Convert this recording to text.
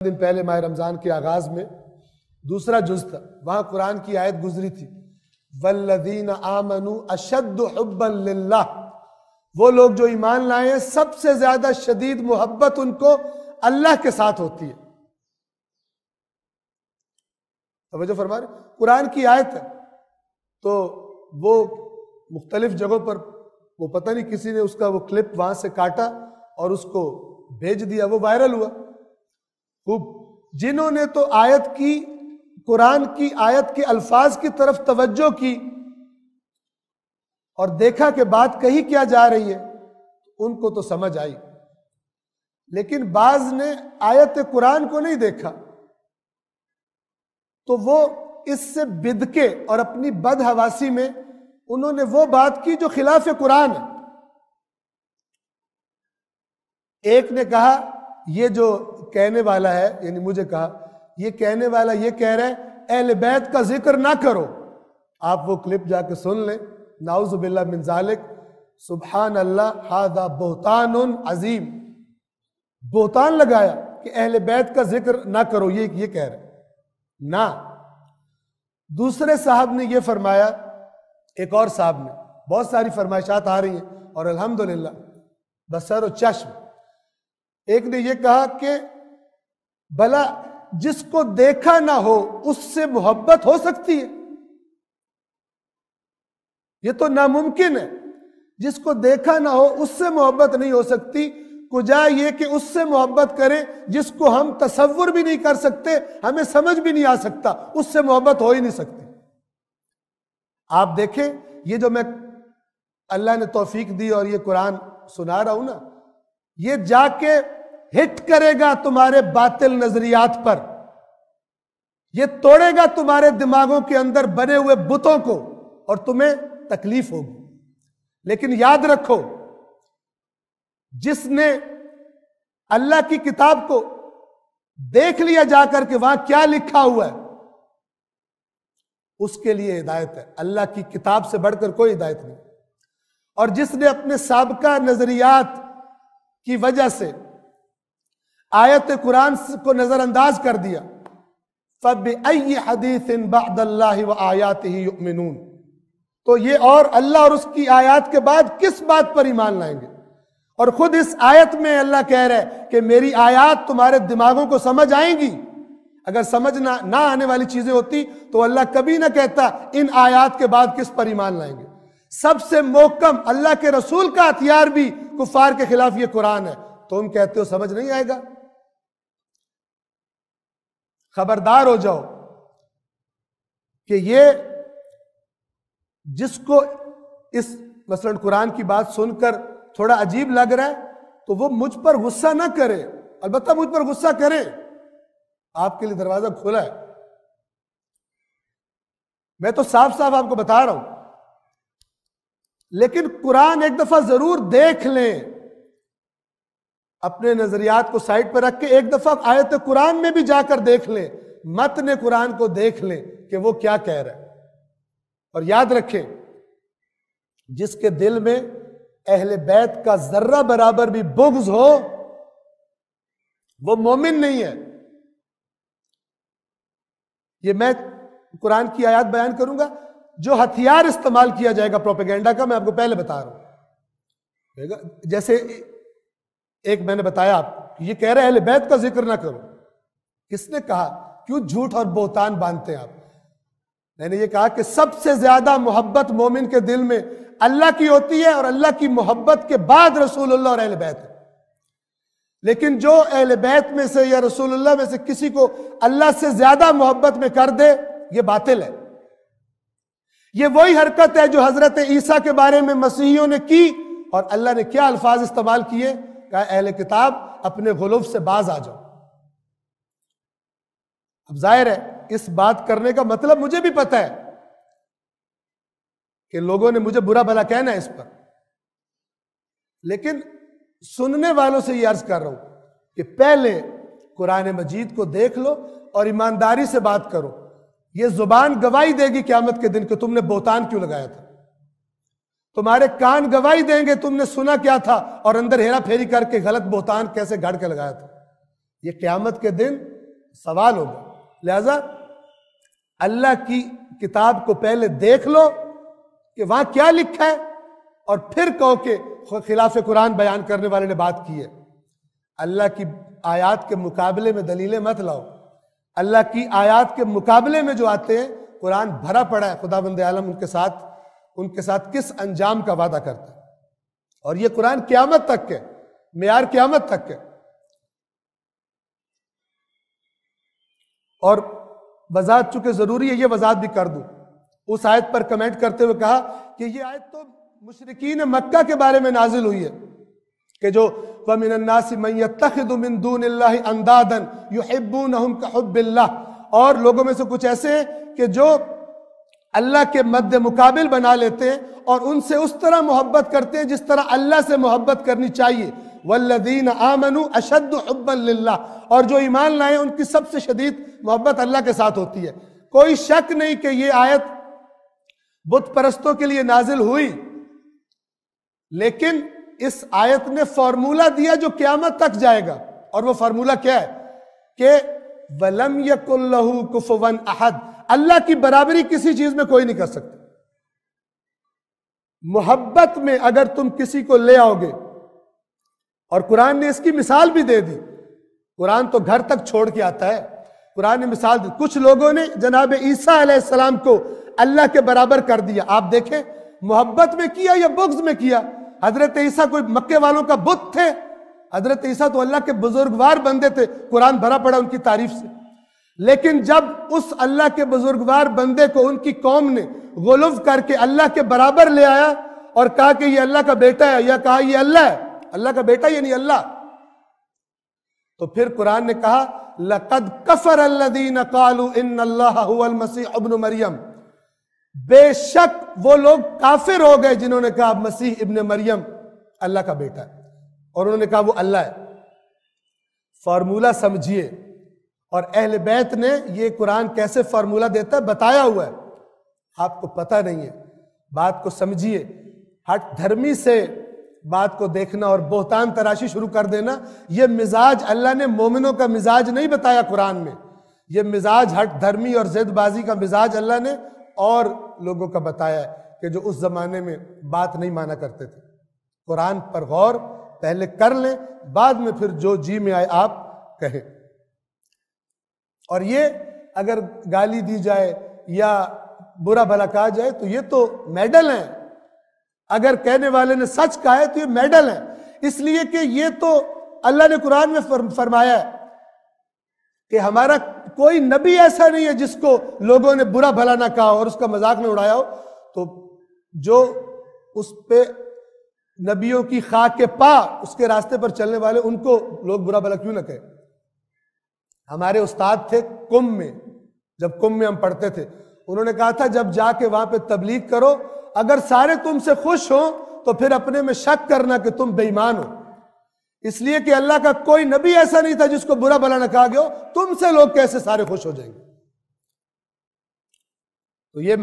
दिन पहले माह रमज़ान के आगाज़ में दूसरा जुज था। वहाँ कुरान की आयत गुजरी थी। वल्लदीन आमनु अशद हुब्बन लिल्लाह। वो लोग जो ईमान लाए हैं, सबसे ज़्यादा शदीद मोहब्बत उनको अल्लाह के साथ होती है। तो फरमा रहे कुरान की आयत है। तो वो मुख्तलिफ़ जगहों पर, वो पता नहीं किसी ने उसका वो क्लिप वहाँ से काटा और उसको भेज दिया। वो वायरल हुआ। खूब जिन्होंने तो आयत की, कुरान की, आयत के अल्फाज की तरफ़ तवज्जो की और देखा कि बात कही क्या जा रही है उनको तो समझ आई। लेकिन बाज ने आयत कुरान को नहीं देखा। तो वो इससे बिदके और अपनी बदहवासी में उन्होंने वो बात की जो खिलाफ कुरान है। एक ने कहा, ये जो कहने वाला है, यानी मुझे कहा, ये कहने वाला ये कह रहा है, अहल बैत का ज़िक्र ना करो। आप वो क्लिप जाके सुन लें। नाउजुबिल्ला मिनजालिक सुबहान अल्लाह हादा बोहतान अजीम। बोहतान लगाया कि अहल बैत का ज़िक्र ना करो, ये ये कह रहे ना। दूसरे साहब ने ये फरमाया, एक और साहब ने, बहुत सारी फरमाइशात आ रही हैं, और अल्हम्दुलिल्लाह, बसर चश्म। एक ने यह कहा कि भला जिसको देखा ना हो, उससे मोहब्बत हो सकती है। यह तो नामुमकिन है। जिसको देखा ना हो, उससे मोहब्बत नहीं हो सकती। कुजा ये कि उससे मोहब्बत करें, जिसको हम तस्वुर भी नहीं कर सकते, हमें समझ भी नहीं आ सकता, उससे मोहब्बत हो ही नहीं सकती। आप देखें, ये जो मैं अल्लाह ने तोफीक दी और ये कुरान सुना रहा हूँ ना, ये जाके हिट करेगा तुम्हारे बातिल नजरियात पर। यह तोड़ेगा तुम्हारे दिमागों के अंदर बने हुए बुतों को और तुम्हें तकलीफ़ होगी। लेकिन याद रखो, जिसने अल्लाह की किताब को देख लिया जाकर के वहाँ क्या लिखा हुआ है, उसके लिए हिदायत है। अल्लाह की किताब से बढ़कर कोई हिदायत नहीं। और जिसने अपने सबका नजरियात की वजह से आयत कुरान को नजरअंदाज कर दिया। फब हदीस व आयात ही युमिनून। तो ये और अल्लाह और उसकी आयत के बाद किस बात पर ईमान लाएँगे? और खुद इस आयत में अल्लाह कह रहा कि मेरी आयत तुम्हारे दिमागों को समझ आएँगी। अगर समझ ना ना आने वाली चीज़ें होती तो अल्लाह कभी ना कहता, इन आयात के बाद किस पर ईमान लाएँगे? सबसे मोकम अल्लाह के रसूल का हथियार भी कुफार के खिलाफ ये कुरान है। तुम कहते हो, समझ नहीं आएगा। खबरदार हो जाओ कि ये जिसको इस मसलन कुरान की बात सुनकर थोड़ा अजीब लग रहा है तो वो मुझ पर गुस्सा ना करे। अलबत्ता मुझ पर गुस्सा करे। आपके लिए दरवाज़ा खुला है। मैं तो साफ़ साफ़ आपको बता रहा हूँ। लेकिन कुरान एक दफ़ा ज़रूर देख लें। अपने नजरियात को साइड पर रख के एक दफ़ा आयत कुरान में भी जाकर देख लें मत ने कुरान को देख लें कि वो क्या कह रहा है। और याद रखें, जिसके दिल में अहले बैत का जर्रा बराबर भी बुग्ज हो, वो मोमिन नहीं है। ये मैं कुरान की आयत बयान करूँगा, जो हथियार इस्तेमाल किया जाएगा प्रोपेगेंडा का, मैं आपको पहले बता रहा हूँ। जैसे एक मैंने बताया आपको ये कह रहे हैं बैत का ज़िक्र ना करो। किसने कहा? क्यों झूठ और बोतान बांधते हैं आप? मैंने ये कहा कि सबसे ज़्यादा मोहब्बत मोमिन के दिल में अल्लाह की होती है और अल्लाह की मोहब्बत के बाद रसूलुल्लाह और अहल बैत लेकिन जो अहल बैत में से या रसूलुल्लाह में से किसी को अल्लाह से ज़्यादा मोहब्बत में कर दे, ये बातिल है। ये वही हरकत है जो हज़रत ईसा के बारे में मसीहियों ने की और अल्लाह ने क्या अल्फाज इस्तेमाल किए? अहल किताब अपने गुलूफ से बाज आ जाओ। अब ज़ाहिर है, इस बात करने का मतलब मुझे भी पता है कि लोगों ने मुझे बुरा भला कहना है इस पर। लेकिन सुनने वालों से यह अर्ज़ कर रहा हूँ कि पहले कुरान मजीद को देख लो और ईमानदारी से बात करो। यह ज़ुबान गवाही देगी क्यामत के दिन कि तुमने बोतान क्यों लगाया था? तुम्हारे कान गवाही देंगे, तुमने सुना क्या था? और अंदर हेरा फेरी करके गलत बोतान कैसे गाड़ के लगाया था? ये क्यामत के दिन सवाल होगा। लिहाजा, अल्लाह की किताब को पहले देख लो कि वहाँ क्या लिखा है, और फिर कहो कि खिलाफ कुरान बयान करने वाले ने बात की है। अल्लाह की आयात के मुकाबले में दलीलें मत लाओ। अल्लाह की आयात के मुकाबले में जो आते हैं, कुरान भरा पड़ा है खुदा बंद आलम उनके साथ। उनके साथ किस अंजाम का वादा करता है? और ये कुरान क्यामत तक के मैार क्यामत तक के। और वजात चूँकि ज़रूरी है, ये वजात भी कर दूँ। उस आयत पर कमेंट करते हुए कहा कि ये आयत तो मुशरकिन मक्का के बारे में नाजिल हुई है, कि जो अंदादन और लोगों में से कुछ ऐसे कि जो अल्लाह के मद्द मुकाबिल बना लेते हैं और उनसे उस तरह मोहब्बत करते हैं जिस तरह अल्लाह से मोहब्बत करनी चाहिए। वल्लदीन आमनु अशद हब्बल्ला और जो ईमान लाए, उनकी सबसे शदीद मोहब्बत अल्लाह के साथ होती है। कोई शक नहीं कि ये आयत बुत परस्तों के लिए नाजिल हुई। लेकिन इस आयत ने फॉर्मूला दिया जो क्यामत तक जाएगा। और वो फार्मूला क्या है? कि वलम यकुल्लहु कुफवन अहद। अल्लाह की बराबरी किसी चीज़ में कोई नहीं कर सकता। मोहब्बत में अगर तुम किसी को ले आओगे, और कुरान ने इसकी मिसाल भी दे दी, कुरान तो घर तक छोड़ के आता है। कुरान ने मिसाल दी, कुछ लोगों ने जनाब ईसा को अल्लाह के बराबर कर दिया। आप देखें, मोहब्बत में किया या बुग्ज में किया? हज़रत ईसा कोई मक्के वालों का बुत थे? हज़रत ईसा तो अल्लाह के बुजुर्गवार बंदे थे। कुरान भरा पड़ा उनकी तारीफ़ से। लेकिन जब उस अल्लाह के बुजुर्गवार बंदे को उनकी कौम ने गुलुफ करके अल्लाह के बराबर ले आया और कहा कि ये अल्लाह का बेटा है, या कहा, ये अल्लाह है। अल्लाह का बेटा ये नहीं अल्लाह। तो फिर कुरान ने कहा, लकद कफर अल्लादीन कालू इन अल्लाह मरियम। बेशक वो लोग काफिर हो गए जिन्होंने कहा, मसीह इब्न मरियम अल्लाह का बेटा है। और उन्होंने कहा, वो अल्लाह है। फॉर्मूला समझिए। और अहल बैत ने ये कुरान कैसे फार्मूला देता है? बताया हुआ है। आपको पता नहीं है। बात को समझिए। हट धर्मी से बात को देखना और बोहतान तराशी शुरू कर देना यह मिजाज अल्लाह ने मोमिनों का मिजाज नहीं बताया कुरान में। यह मिजाज हट धर्मी और जिदबाजी का मिजाज अल्लाह ने और लोगों का बताया कि जो उस जमाने में बात नहीं माना करते थे। कुरान पर गौर पहले कर लें, बाद में फिर जो जी में आए आप कहें। और ये अगर गाली दी जाए या बुरा भला कहा जाए तो ये तो मेडल है। अगर कहने वाले ने सच कहा है तो ये मेडल है। इसलिए कि ये तो अल्लाह ने कुरान में फरमाया है कि हमारा कोई नबी ऐसा नहीं है जिसको लोगों ने बुरा भला ना कहा और उसका मज़ाक में उड़ाया हो। तो जो उस पे नबियों की खाक के पा उसके रास्ते पर चलने वाले, उनको लोग बुरा भला क्यों ना कहे? हमारे उस्ताद थे कुंभ में, जब कुंभ में हम पढ़ते थे। उन्होंने कहा था, जब जाके वहाँ पे तबलीग करो, अगर सारे तुमसे खुश हो तो फिर अपने में शक करना कि तुम बेईमान हो। इसलिए कि अल्लाह का कोई नबी ऐसा नहीं था जिसको बुरा भला न कहा गया तुमसे लोग कैसे सारे खुश हो जाएँगे? तो ये मैं